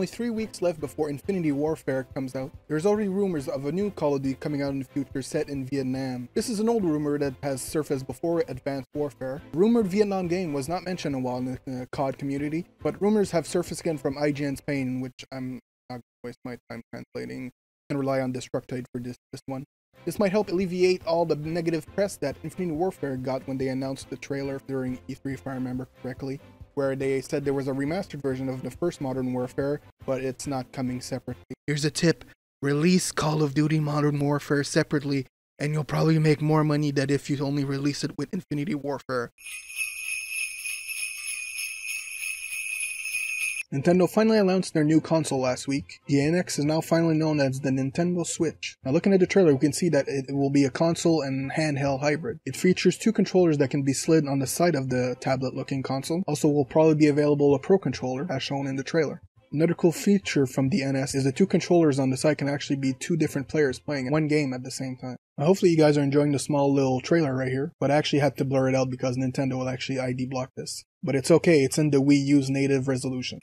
only three weeks left before Infinity Warfare comes out. There's already rumors of a new Call of Duty coming out in the future set in Vietnam. This is an old rumor that has surfaced before Advanced Warfare. Rumored Vietnam game was not mentioned a while in the uh, COD community, but rumors have surfaced again from IGN Spain, which I'm not going to waste my time translating and rely on Destructoid for this, this one. This might help alleviate all the negative press that Infinity Warfare got when they announced the trailer during E3 if I remember correctly, where they said there was a remastered version of the first Modern Warfare, but it's not coming separately. Here's a tip. Release Call of Duty Modern Warfare separately, and you'll probably make more money than if you only release it with Infinity Warfare. Nintendo finally announced their new console last week. The NX is now finally known as the Nintendo Switch. Now looking at the trailer, we can see that it will be a console and handheld hybrid. It features two controllers that can be slid on the side of the tablet looking console. Also will probably be available a Pro controller as shown in the trailer. Another cool feature from the NS is the two controllers on the side can actually be two different players playing one game at the same time. Now, hopefully you guys are enjoying the small little trailer right here, but I actually had to blur it out because Nintendo will actually ID block this. But it's okay, it's in the Wii U's native resolution.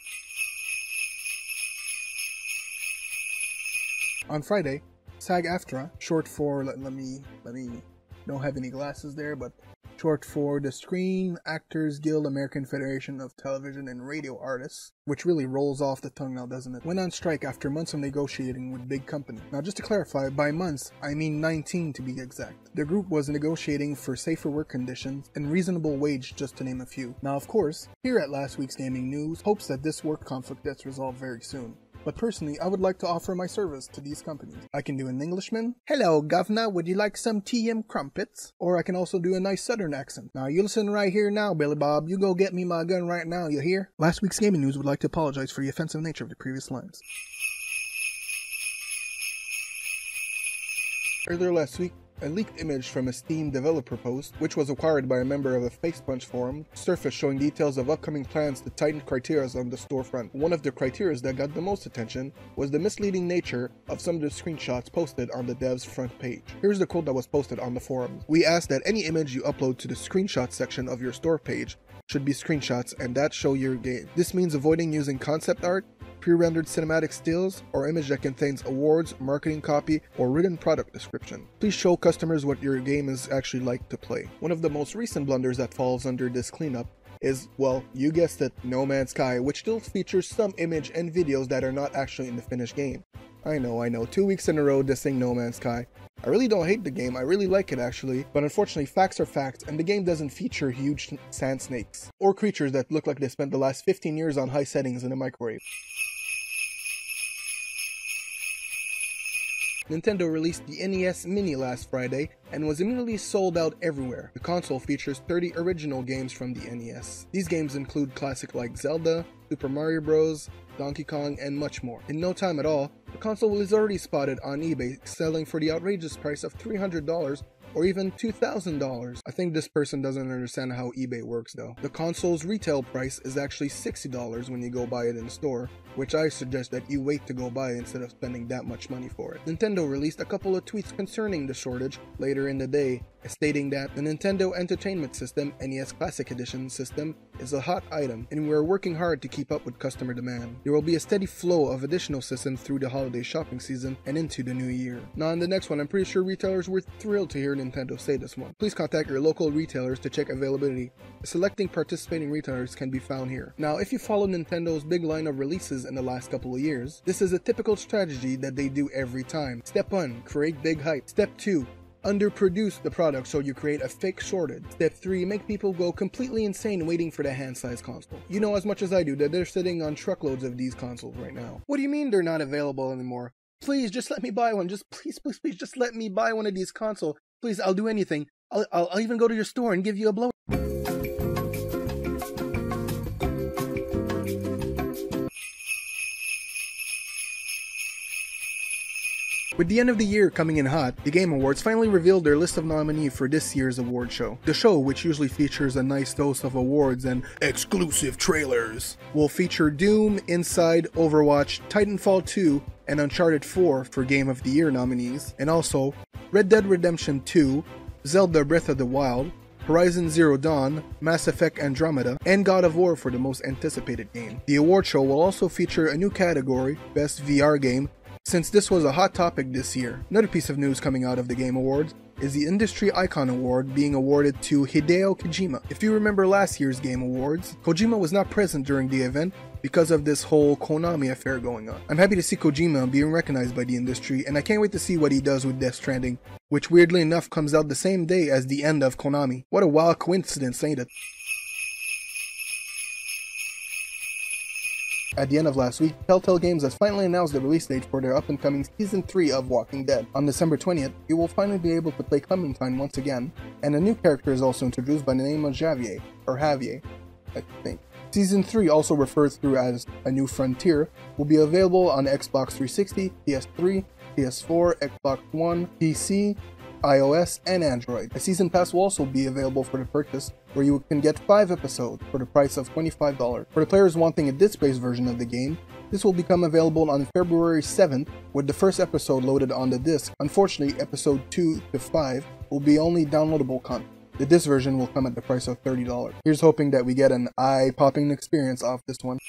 On Friday, SAG-AFTRA, short for let, let me let me don't have any glasses there, but short for the Screen Actors Guild American Federation of Television and Radio Artists, which really rolls off the tongue now, doesn't it? Went on strike after months of negotiating with big company. Now, just to clarify, by months, I mean 19 to be exact. The group was negotiating for safer work conditions and reasonable wage, just to name a few. Now, of course, here at last week's gaming news, hopes that this work conflict gets resolved very soon but personally, I would like to offer my service to these companies. I can do an Englishman. Hello, governor, would you like some TM crumpets? Or I can also do a nice southern accent. Now, you listen right here now, Billy Bob. You go get me my gun right now, you hear? Last week's gaming news would like to apologize for the offensive nature of the previous lines. Earlier last week, a leaked image from a Steam developer post, which was acquired by a member of a Facepunch forum, surfaced showing details of upcoming plans to tighten criteria on the storefront. One of the criteria that got the most attention was the misleading nature of some of the screenshots posted on the dev's front page. Here's the quote that was posted on the forum. We ask that any image you upload to the screenshot section of your store page should be screenshots and that show your game. This means avoiding using concept art, pre-rendered cinematic stills, or image that contains awards, marketing copy, or written product description. Please show customers what your game is actually like to play. One of the most recent blunders that falls under this cleanup is, well, you guessed it, No Man's Sky, which still features some image and videos that are not actually in the finished game. I know, I know, two weeks in a row dissing No Man's Sky. I really don't hate the game, I really like it actually, but unfortunately facts are facts and the game doesn't feature huge sand snakes, or creatures that look like they spent the last 15 years on high settings in a microwave. Nintendo released the NES Mini last Friday and was immediately sold out everywhere. The console features 30 original games from the NES. These games include classics like Zelda, Super Mario Bros., Donkey Kong, and much more. In no time at all, the console is already spotted on eBay selling for the outrageous price of $300 or even $2,000. I think this person doesn't understand how eBay works though. The console's retail price is actually $60 when you go buy it in store, which I suggest that you wait to go buy instead of spending that much money for it. Nintendo released a couple of tweets concerning the shortage later in the day, stating that the Nintendo Entertainment System NES Classic Edition system is a hot item and we are working hard to keep up with customer demand. There will be a steady flow of additional systems through the holiday shopping season and into the new year. Now in the next one, I'm pretty sure retailers were thrilled to hear Nintendo say this one. Please contact your local retailers to check availability. Selecting participating retailers can be found here. Now if you follow Nintendo's big line of releases in the last couple of years, this is a typical strategy that they do every time. Step 1, create big hype. Step 2, underproduce the product so you create a fake shortage. Step 3, make people go completely insane waiting for the hand-sized console. You know as much as I do that they're sitting on truckloads of these consoles right now. What do you mean they're not available anymore? Please, just let me buy one. Just please, please, please, just let me buy one of these consoles. Please, I'll do anything. I'll, I'll, I'll even go to your store and give you a blow. With the end of the year coming in hot, the Game Awards finally revealed their list of nominees for this year's award show. The show, which usually features a nice dose of awards and exclusive trailers, will feature Doom, Inside, Overwatch, Titanfall 2, and Uncharted 4 for Game of the Year nominees, and also Red Dead Redemption 2, Zelda Breath of the Wild, Horizon Zero Dawn, Mass Effect Andromeda, and God of War for the most anticipated game. The award show will also feature a new category, Best VR Game, since this was a hot topic this year. Another piece of news coming out of the Game Awards is the Industry Icon Award being awarded to Hideo Kojima. If you remember last year's Game Awards, Kojima was not present during the event because of this whole Konami affair going on. I'm happy to see Kojima being recognized by the industry, and I can't wait to see what he does with Death Stranding, which weirdly enough comes out the same day as the end of Konami. What a wild coincidence, ain't it? At the end of last week, Telltale Games has finally announced the release date for their up-and-coming Season 3 of Walking Dead. On December 20th, you will finally be able to play Clementine once again, and a new character is also introduced by the name of Javier, or Javier, I think. Season 3, also referred to as A New Frontier, will be available on Xbox 360, PS3, PS4, Xbox One, PC, iOS, and Android. A season pass will also be available for the purchase, where you can get 5 episodes for the price of $25. For the players wanting a disc-based version of the game, this will become available on February 7th, with the first episode loaded on the disc. Unfortunately, episode 2 to 5 will be only downloadable content. The disc version will come at the price of $30. Here's hoping that we get an eye-popping experience off this one.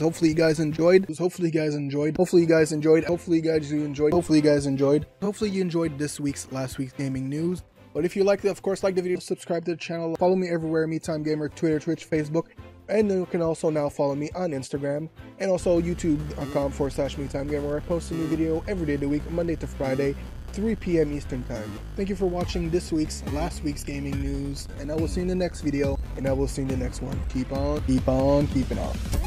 Hopefully you guys enjoyed. Hopefully you guys enjoyed. Hopefully you guys enjoyed. Hopefully you guys enjoyed. Hopefully you guys enjoyed. Hopefully you enjoyed this week's last week's gaming news. But if you liked it, of course, like the video, subscribe to the channel, follow me everywhere, MeTime Gamer, Twitter, Twitch, Facebook, and you can also now follow me on Instagram and also youtube.com forward slash MeTime Gamer where I post a new video every day of the week, Monday to Friday, 3 p.m. Eastern Time. Thank you for watching this week's, last week's gaming news, and I will see you in the next video, and I will see you in the next one. Keep on, keep on, keeping on.